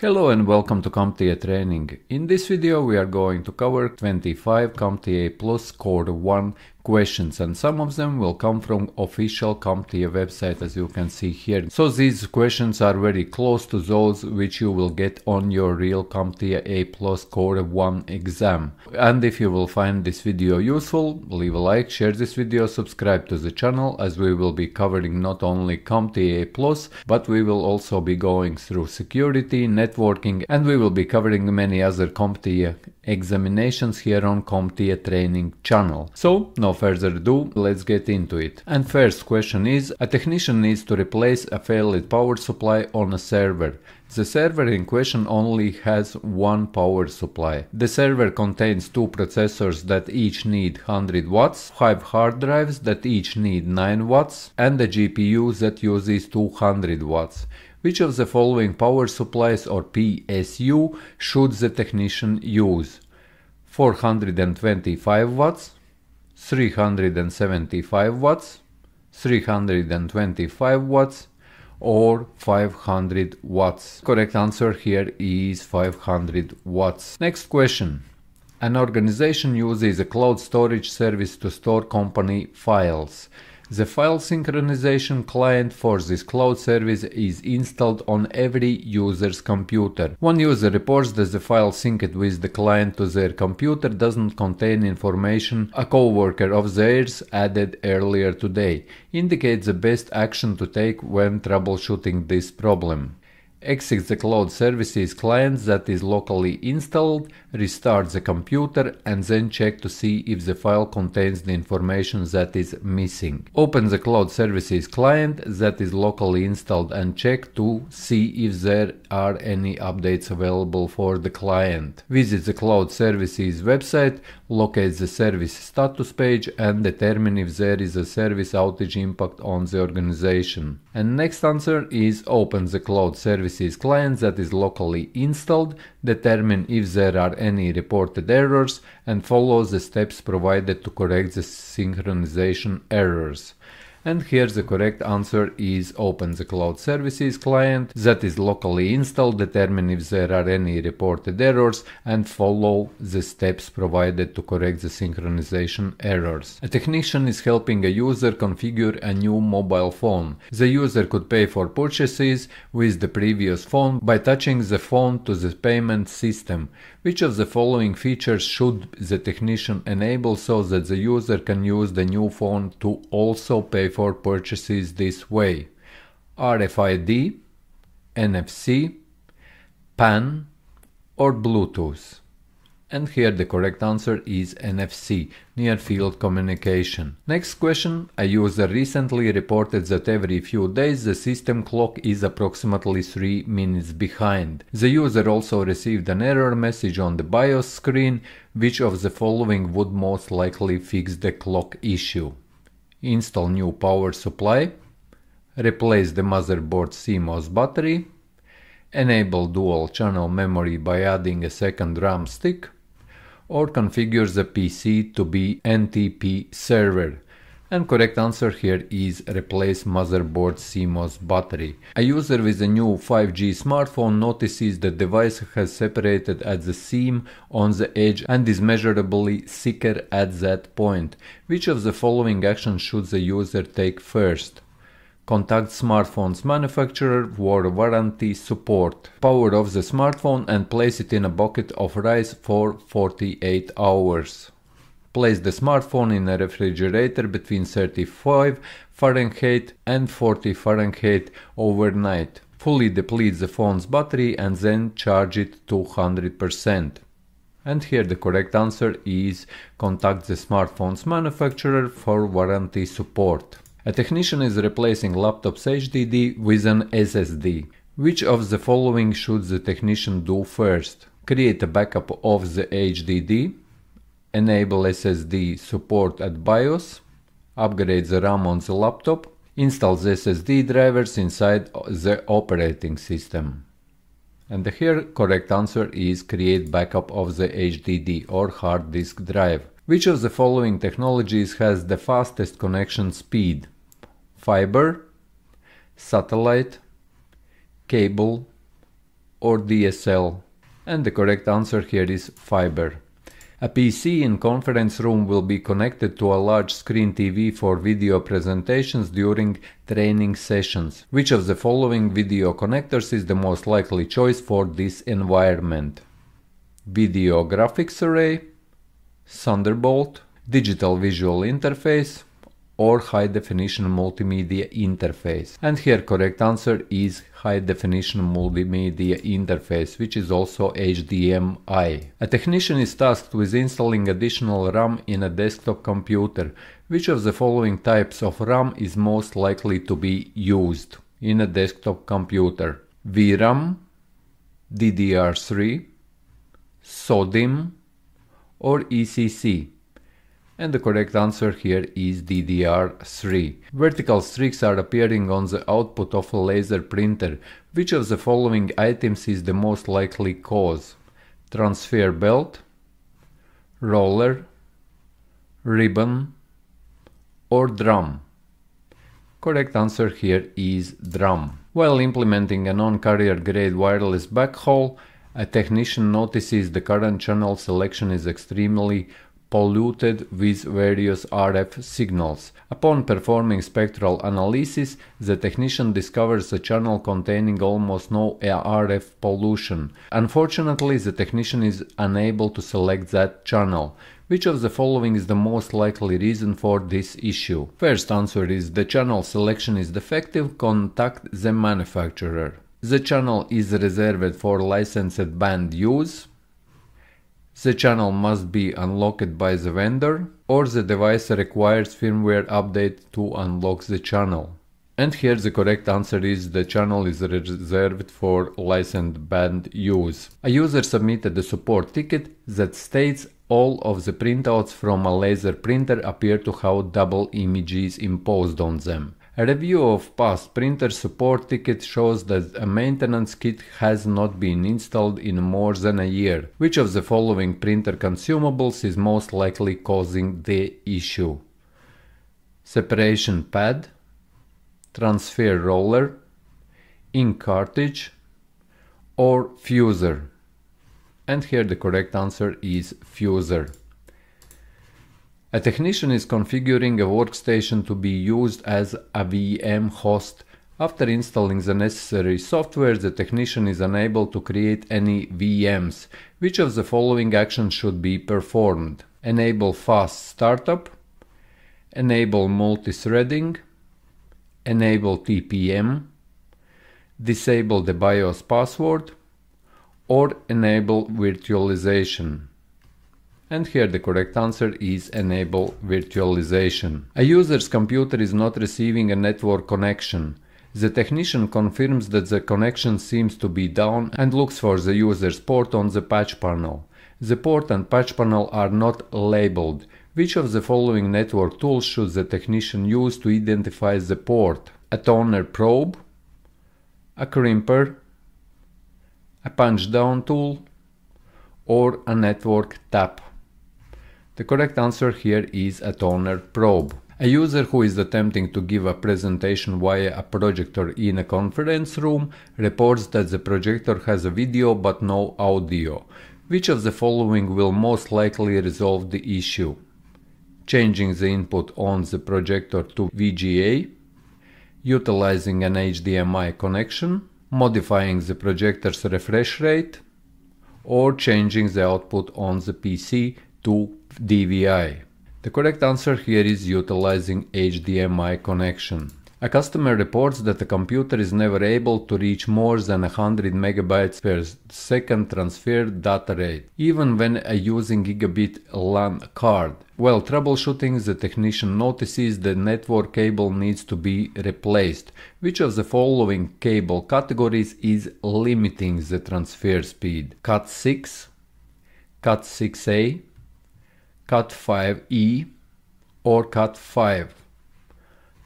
Hello and welcome to CompTIA training. In this video we are going to cover 25 CompTIA Plus Core 1 questions and some of them will come from official CompTIA website as you can see here. So these questions are very close to those which you will get on your real CompTIA A Plus Core 1 exam. And if you will find this video useful, leave a like, share this video, subscribe to the channel as we will be covering not only CompTIA A Plus but we will also be going through security, networking and we will be covering many other CompTIA examinations here on CompTIA training channel. So no further ado, let's get into it. And first question is, a technician needs to replace a failed power supply on a server. The server in question only has one power supply. The server contains two processors that each need 100 watts, 5 hard drives that each need 9 watts, and a GPU that uses 200 watts. Which of the following power supplies or PSU should the technician use? 425 watts, 375 watts, 325 watts, or 500 watts. Correct answer here is 500 watts. Next question. An organization uses a cloud storage service to store company files. The file synchronization client for this cloud service is installed on every user's computer. One user reports that the file synced with the client to their computer doesn't contain information a coworker of theirs added earlier today. Indicate the best action to take when troubleshooting this problem. Exit the cloud services client that is locally installed, restart the computer and then check to see if the file contains the information that is missing. Open the cloud services client that is locally installed and check to see if there are any updates available for the client. Visit the cloud services website, locate the service status page and determine if there is a service outage impact on the organization. And next answer is open the cloud services client that is locally installed, determine if there are any reported errors and follow the steps provided to correct the synchronization errors. And here the correct answer is open the cloud services client that is locally installed, determine if there are any reported errors and follow the steps provided to correct the synchronization errors. A technician is helping a user configure a new mobile phone. The user could pay for purchases with the previous phone by touching the phone to the payment system. Which of the following features should the technician enable so that the user can use the new phone to also pay for purchases this way? RFID, NFC, PAN or Bluetooth? And here the correct answer is NFC, Near Field Communication. Next question. A user recently reported that every few days the system clock is approximately 3 minutes behind. The user also received an error message on the BIOS screen. Which of the following would most likely fix the clock issue? Install new power supply, replace the motherboard CMOS battery, enable dual channel memory by adding a second RAM stick, or configure the PC to be NTP server. And correct answer here is replace motherboard CMOS battery. A user with a new 5G smartphone notices the device has separated at the seam on the edge and is measurably thicker at that point. Which of the following actions should the user take first? Contact smartphone's manufacturer for warranty support. Power off the smartphone and place it in a bucket of rice for 48 hours. Place the smartphone in a refrigerator between 35 Fahrenheit and 40 Fahrenheit overnight. Fully deplete the phone's battery and then charge it to 100%. And here the correct answer is contact the smartphone's manufacturer for warranty support. A technician is replacing laptop's HDD with an SSD. Which of the following should the technician do first? Create a backup of the HDD, enable SSD support at BIOS, upgrade the RAM on the laptop, install the SSD drivers inside the operating system. And the here correct answer is create backup of the HDD or hard disk drive. Which of the following technologies has the fastest connection speed? Fiber, satellite, cable, or DSL? And the correct answer here is fiber. A PC in conference room will be connected to a large screen TV for video presentations during training sessions. Which of the following video connectors is the most likely choice for this environment? Video graphics array, Thunderbolt, digital visual interface, or high definition multimedia interface. And here correct answer is high definition multimedia interface, which is also HDMI. A technician is tasked with installing additional RAM in a desktop computer. Which of the following types of RAM is most likely to be used in a desktop computer? VRAM, DDR3, SODIMM, or ECC? and the correct answer here is DDR3. Vertical streaks are appearing on the output of a laser printer. Which of the following items is the most likely cause? Transfer belt, roller, ribbon or drum? Correct answer here is drum. While implementing a non-carrier grade wireless backhaul, a technician notices the current channel selection is extremely polluted with various RF signals. Upon performing spectral analysis, the technician discovers a channel containing almost no RF pollution. Unfortunately, the technician is unable to select that channel. Which of the following is the most likely reason for this issue? First answer is the channel selection is defective, contact the manufacturer. The channel is reserved for licensed band use. The channel must be unlocked by the vendor or the device requires firmware update to unlock the channel. And here the correct answer is the channel is reserved for licensed band use. A user submitted a support ticket that states all of the printouts from a laser printer appear to have double images imposed on them. A review of past printer support tickets shows that a maintenance kit has not been installed in more than a year. Which of the following printer consumables is most likely causing the issue? Separation pad, transfer roller, ink cartridge, or fuser? And here the correct answer is fuser. A technician is configuring a workstation to be used as a VM host. After installing the necessary software, the technician is unable to create any VMs. Which of the following actions should be performed? Enable fast startup, enable multi-threading, enable TPM, disable the BIOS password, or enable virtualization. And here the correct answer is enable virtualization. A user's computer is not receiving a network connection. The technician confirms that the connection seems to be down and looks for the user's port on the patch panel. The port and patch panel are not labeled. Which of the following network tools should the technician use to identify the port? A toner probe, a crimper, a punch down tool, or a network tap? The correct answer here is a toner probe. A user who is attempting to give a presentation via a projector in a conference room reports that the projector has a video but no audio. Which of the following will most likely resolve the issue? Changing the input on the projector to VGA, utilizing an HDMI connection, modifying the projector's refresh rate, or changing the output on the PC to DVI. The correct answer here is utilizing HDMI connection. A customer reports that the computer is never able to reach more than 100 megabytes per second transfer data rate, even when using gigabit LAN card. While troubleshooting, the technician notices the network cable needs to be replaced. Which of the following cable categories is limiting the transfer speed? Cat6, Cat6a, Cat5e or Cat5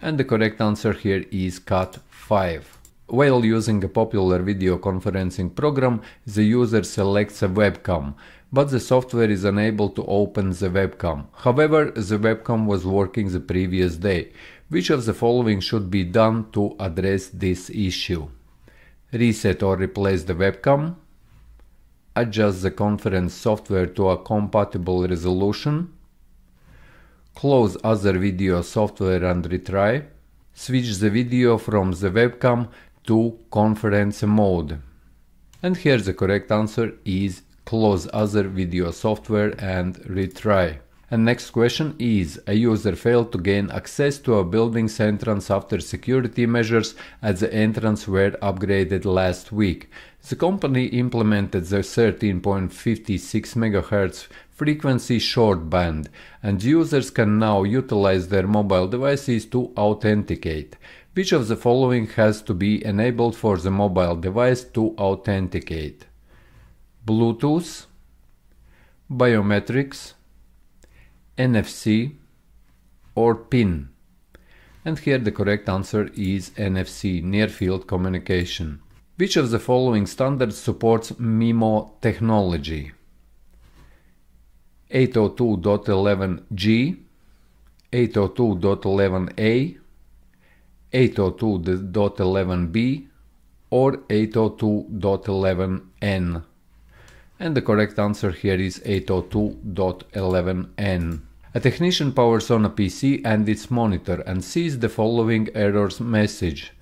and the correct answer here is Cat5. While using a popular video conferencing program, the user selects a webcam, but the software is unable to open the webcam. However, the webcam was working the previous day. Which of the following should be done to address this issue? reset or replace the webcam, adjust the conference software to a compatible resolution, close other video software and retry, switch the video from the webcam to conference mode. And here the correct answer is close other video software and retry. And next question is, a user failed to gain access to a building's entrance after security measures at the entrance were upgraded last week. The company implemented the 13.56 MHz frequency short band and users can now utilize their mobile devices to authenticate. Which of the following has to be enabled for the mobile device to authenticate? Bluetooth, biometrics, NFC or PIN. And here the correct answer is NFC, Near Field Communication. Which of the following standards supports MIMO technology? 802.11g, 802.11a, 802.11b or 802.11n. And the correct answer here is 802.11n. A technician powers on a PC and its monitor and sees the following errors message.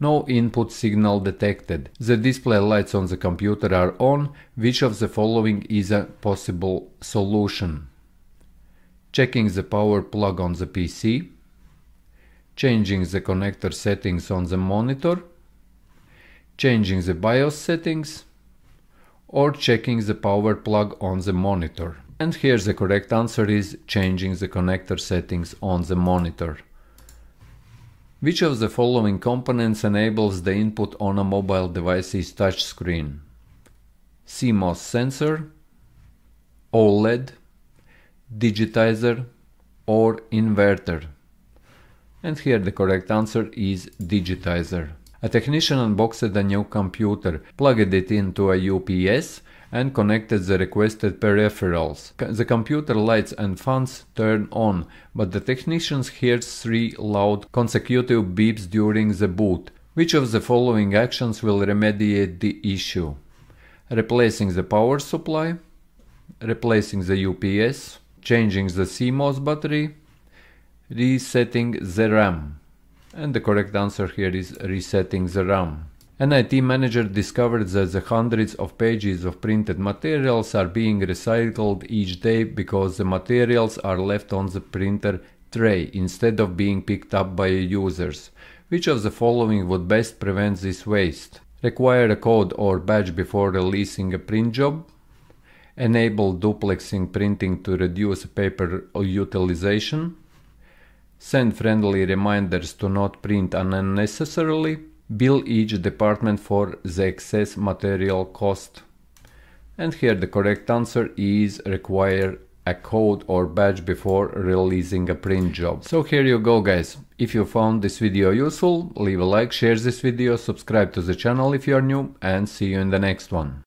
No input signal detected. The display lights on the computer are on. Which of the following is a possible solution? Checking the power plug on the PC. Changing the connector settings on the monitor. Changing the BIOS settings. Or checking the power plug on the monitor. And here the correct answer is changing the connector settings on the monitor. Which of the following components enables the input on a mobile device's touchscreen? CMOS sensor, OLED, digitizer or inverter? And here the correct answer is digitizer. A technician unboxed a new computer, plugged it into a UPS and connected the requested peripherals. The computer lights and fans turn on, but the technician hears three loud consecutive beeps during the boot. Which of the following actions will remediate the issue? Replacing the power supply, replacing the UPS, changing the CMOS battery, resetting the RAM. And the correct answer here is resetting the RAM. An IT manager discovered that the hundreds of pages of printed materials are being recycled each day because the materials are left on the printer tray instead of being picked up by users. Which of the following would best prevent this waste? Require a code or badge before releasing a print job? Enable duplexing printing to reduce paper utilization? Send friendly reminders to not print unnecessarily? bill each department for the excess material cost. And here the correct answer is require a code or badge before releasing a print job. So here you go guys. If you found this video useful, leave a like, share this video, subscribe to the channel if you are new and see you in the next one.